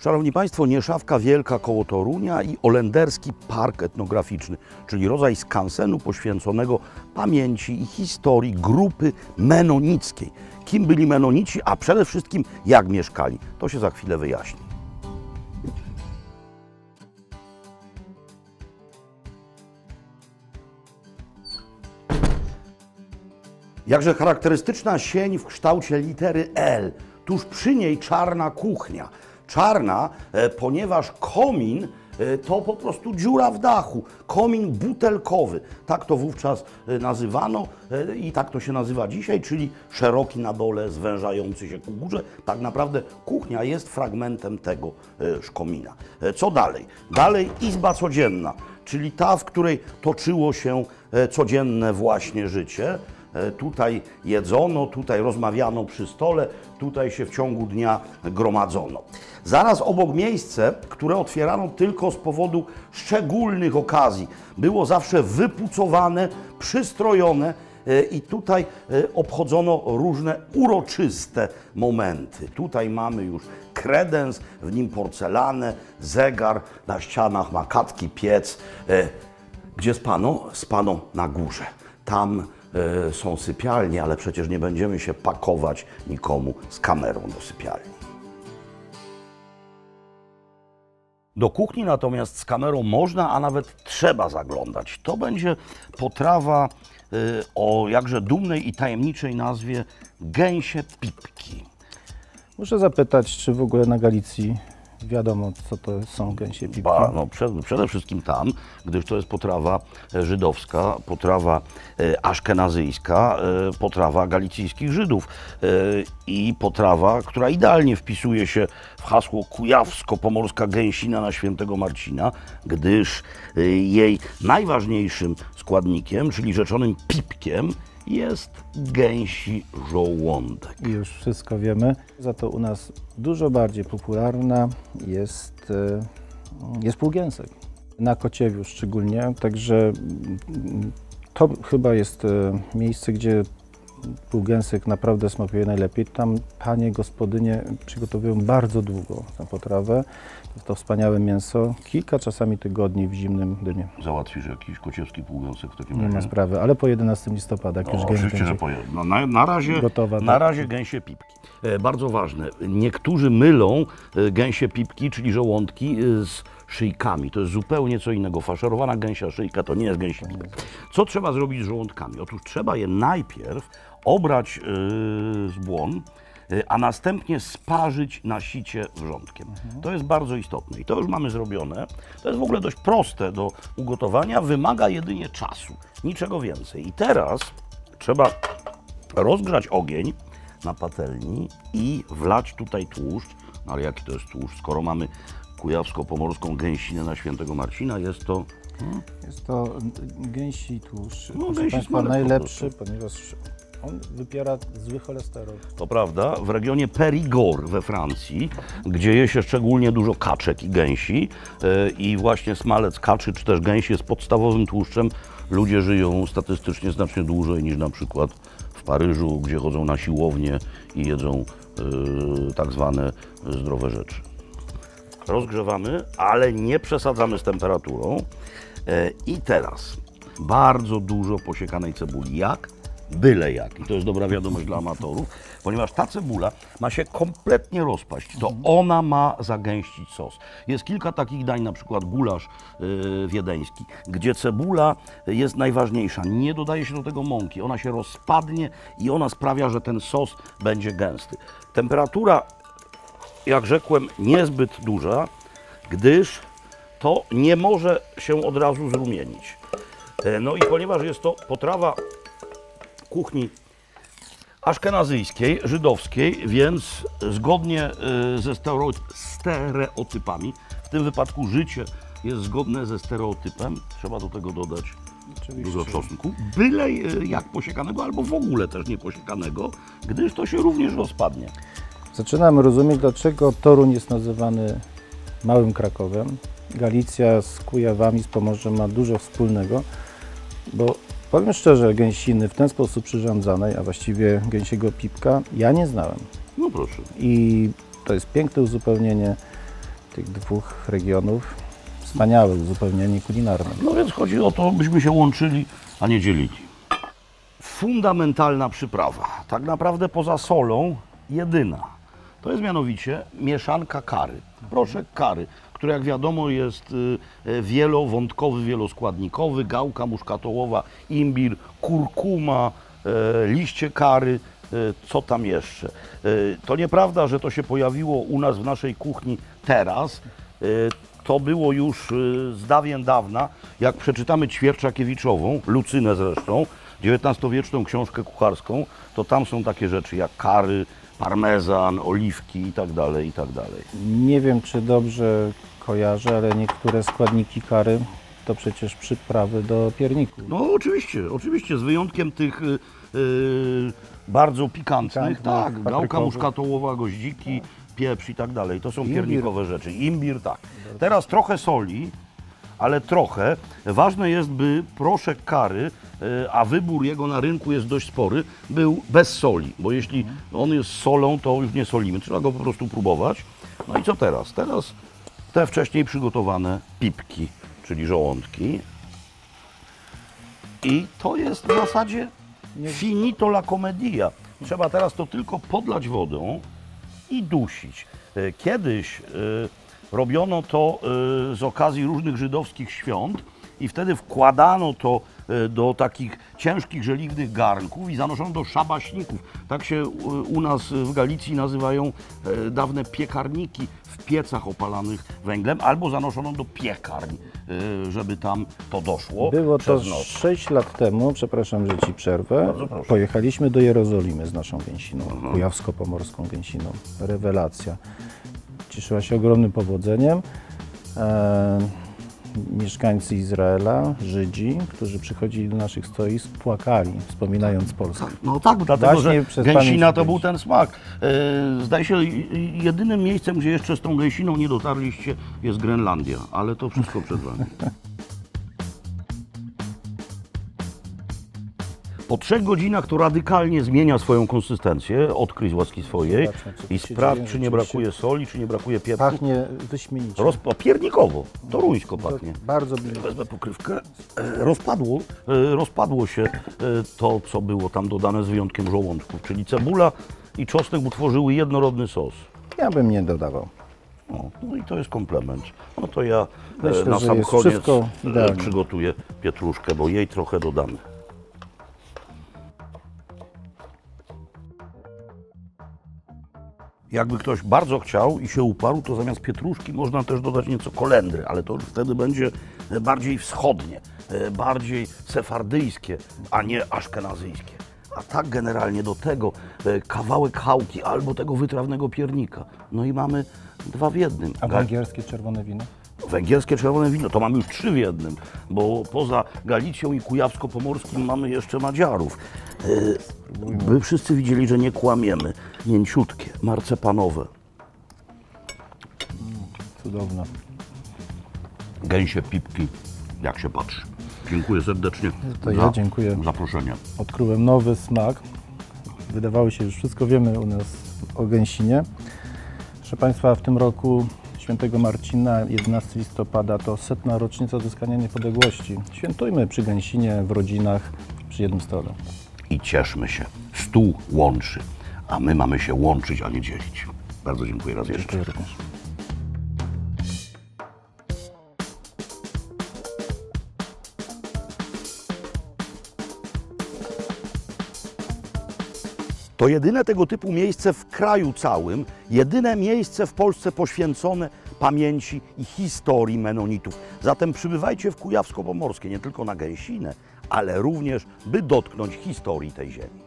Szanowni Państwo, Nieszawka Wielka koło Torunia i Olenderski Park Etnograficzny, czyli rodzaj skansenu poświęconego pamięci i historii grupy menonickiej. Kim byli menonici, a przede wszystkim jak mieszkali, to się za chwilę wyjaśni. Jakże charakterystyczna sień w kształcie litery L. Tuż przy niej czarna kuchnia. Czarna, e, ponieważ komin e, to po prostu dziura w dachu. Komin butelkowy. Tak to wówczas e, nazywano i tak to się nazywa dzisiaj, czyli szeroki na dole, zwężający się ku górze. Tak naprawdę kuchnia jest fragmentem tego szkomina. Co dalej? Dalej izba codzienna, czyli ta, w której toczyło się codzienne właśnie życie. E, Tutaj jedzono, tutaj rozmawiano przy stole, tutaj się w ciągu dnia gromadzono. Zaraz obok miejsce, które otwierano tylko z powodu szczególnych okazji, było zawsze wypucowane, przystrojone e, i tutaj e, obchodzono różne uroczyste momenty. Tutaj mamy już kredens, w nim porcelanę, zegar, na ścianach makatki, piec. Gdzie spano? Spano na górze. Tam są sypialnie, ale przecież nie będziemy się pakować nikomu z kamerą do sypialni. Do kuchni natomiast z kamerą można, a nawet trzeba zaglądać. To będzie potrawa y, o jakże dumnej i tajemniczej nazwie gęsie pipki. Muszę zapytać, czy w ogóle na Galicji wiadomo, co to są gęsie pipki? Ba, no, przed, przede wszystkim tam, gdyż to jest potrawa e, żydowska, potrawa e, aszkenazyjska, e, potrawa galicyjskich Żydów e, i potrawa, która idealnie wpisuje się w hasło kujawsko-pomorska gęsina na świętego Marcina, gdyż e, jej najważniejszym składnikiem, czyli rzeczonym pipkiem, jest gęsi żołądek. I już wszystko wiemy. Za to u nas dużo bardziej popularna jest, e, jest półgęsek. Na Kociewiu szczególnie, także to chyba jest e, miejsce, gdzie półgęsek naprawdę smakuje najlepiej. Tam panie gospodynie przygotowują bardzo długo tę potrawę. Jest to wspaniałe mięso, kilka czasami tygodni w zimnym dymie. Załatwisz jakiś kociewski półgęsek w takim Nie razie? ma sprawy, ale po 11 listopada, jak już No, gęś oczywiście, że. No, na, na, razie, gotowa. na tak. razie gęsie pipki. E, bardzo ważne. Niektórzy mylą e, gęsie pipki, czyli żołądki, e, z szyjkami. To jest zupełnie co innego. Faszerowana gęsia szyjka to nie jest gęsie pipka. Co trzeba zrobić z żołądkami? Otóż trzeba je najpierw obrać e, z błon, e, a następnie sparzyć na sicie wrzątkiem. To jest bardzo istotne i to już mamy zrobione. To jest w ogóle dość proste do ugotowania, wymaga jedynie czasu, niczego więcej. I teraz trzeba rozgrzać ogień na patelni i wlać tutaj tłuszcz. No ale jaki to jest tłuszcz? Skoro mamy kujawsko-pomorską gęsinę na świętego Marcina, jest to Jest to gęsi tłuszcz, No, gęsi Państwa, najlepszy, ponieważ on wypiera zły cholesterol. To prawda, w regionie Périgord we Francji, gdzie je się szczególnie dużo kaczek i gęsi e, i właśnie smalec kaczy czy też gęsi jest podstawowym tłuszczem, ludzie żyją statystycznie znacznie dłużej niż na przykład w Paryżu, gdzie chodzą na siłownię i jedzą e, tak zwane zdrowe rzeczy. Rozgrzewamy, ale nie przesadzamy z temperaturą. E, I teraz bardzo dużo posiekanej cebuli. Jak? Byle jak. I to jest dobra wiadomość dla amatorów, ponieważ ta cebula ma się kompletnie rozpaść. To ona ma zagęścić sos. Jest kilka takich dań, na przykład gulasz yy, wiedeński, gdzie cebula jest najważniejsza. Nie dodaje się do tego mąki. Ona się rozpadnie i ona sprawia, że ten sos będzie gęsty. Temperatura jak rzekłem, niezbyt duża, gdyż to nie może się od razu zrumienić. E, No i ponieważ jest to potrawa kuchni aszkenazyjskiej, żydowskiej, więc zgodnie e, ze stereo- stereotypami, w tym wypadku życie jest zgodne ze stereotypem, trzeba do tego dodać Oczywiście. dużo czosnku, byle e, jak posiekanego, albo w ogóle też nie posiekanego, gdyż to się również rozpadnie. Zaczynam rozumieć, dlaczego Toruń jest nazywany Małym Krakowem. Galicja z Kujawami, z Pomorzem ma dużo wspólnego, bo powiem szczerze, gęsiny w ten sposób przyrządzanej, a właściwie gęsiego pipka, ja nie znałem. No proszę. I to jest piękne uzupełnienie. tych dwóch regionów wspaniałe uzupełnienie kulinarne. No więc chodzi o to, byśmy się łączyli, a nie dzielili. Fundamentalna przyprawa, tak naprawdę poza solą, jedyna. To jest mianowicie mieszanka kary. Proszek kary, który jak wiadomo jest y, y, wielowątkowy, wieloskładnikowy, gałka muszkatołowa, imbir, kurkuma, e, liście kary, e, co tam jeszcze. E, To nieprawda, że to się pojawiło u nas w naszej kuchni teraz. E, To było już y, z dawien dawna, jak przeczytamy Ćwierczakiewiczową, Lucynę zresztą, XIX-wieczną książkę kucharską, to tam są takie rzeczy jak kary, parmezan, oliwki i tak dalej, i tak dalej. Nie wiem, czy dobrze kojarzę, ale niektóre składniki kary to przecież przyprawy do pierników. No oczywiście, oczywiście, z wyjątkiem tych y, y, bardzo pikantnych, Pikantnych, tak, gałka paprykowych. muszkatołowa, goździki, pieprz i tak dalej. To są Imbir. piernikowe rzeczy. Imbir, tak. Teraz trochę soli, ale trochę. Ważne jest, by proszek kary, y, a wybór jego na rynku jest dość spory, był bez soli, bo jeśli on jest solą, to już nie solimy. Trzeba go po prostu próbować. No i co teraz? Teraz te wcześniej przygotowane pipki, czyli żołądki. I to jest w zasadzie finito la comedia. Trzeba teraz to tylko podlać wodą i dusić. E, Kiedyś e, robiono to e, z okazji różnych żydowskich świąt i wtedy wkładano to e, do takich ciężkich, żeliwnych garnków i zanoszono do szabaśników. Tak się e, u nas w Galicji nazywają dawne piekarniki w piecach opalanych węglem, albo zanoszono do piekarń, e, żeby tam to doszło Było to noc. 6 lat temu, przepraszam, że Ci przerwę, pojechaliśmy do Jerozolimy z naszą gęsiną, kujawsko-pomorską gęsiną. Rewelacja. Cieszyła się ogromnym powodzeniem. E, mieszkańcy Izraela, Żydzi, którzy przychodzili do naszych stoisk, płakali, wspominając Polskę. No tak, dlatego Właśnie że gęsina to był ten smak. E, Zdaje się, jedynym miejscem, gdzie jeszcze z tą gęsiną nie dotarliście, jest Grenlandia, ale to wszystko przed wami. Po trzech godzinach to radykalnie zmienia swoją konsystencję, odkryj z łaski swojej i sprawdź, czy nie brakuje soli, czy nie brakuje pieprzu. Pachnie wyśmienicie. Roz... o, Piernikowo, toruńsko pachnie. Bardzo blisko. Wezmę pokrywkę. E, Rozpadło, e, rozpadło się e, to, co było tam dodane z wyjątkiem żołądków, czyli cebula i czosnek utworzyły jednorodny sos. Ja bym nie dodawał. No, no i to jest komplement. No to ja Myślę, na sam koniec przygotuję pietruszkę, bo jej trochę dodamy. Jakby ktoś bardzo chciał i się uparł, to zamiast pietruszki można też dodać nieco kolendry, ale to już wtedy będzie e, bardziej wschodnie, e, bardziej sefardyjskie, a nie aszkenazyjskie. A tak generalnie do tego e, kawałek chałki albo tego wytrawnego piernika. No i mamy dwa w jednym. A węgierskie czerwone wino? Węgierskie czerwone wino, to mamy już trzy w jednym, bo poza Galicją i Kujawsko-Pomorskim mamy jeszcze Madziarów. By wszyscy widzieli, że nie kłamiemy. Mięciutkie, marcepanowe, Cudowne. gęsie pipki, jak się patrzy. Dziękuję serdecznie To za ja dziękuję. zaproszenie. Odkryłem nowy smak. Wydawało się, że już wszystko wiemy u nas o gęsinie. Proszę Państwa, w tym roku świętego Marcina, 11 listopada, to setna rocznica odzyskania niepodległości. Świętujmy przy gęsinie, w rodzinach, przy jednym stole. I cieszmy się. Stół łączy, a my mamy się łączyć, a nie dzielić. Bardzo dziękuję raz jeszcze. Dziękuję również. To jedyne tego typu miejsce w kraju całym, jedyne miejsce w Polsce poświęcone pamięci i historii Menonitów. Zatem przybywajcie w Kujawsko-Pomorskie nie tylko na gęsinę, ale również by dotknąć historii tej ziemi.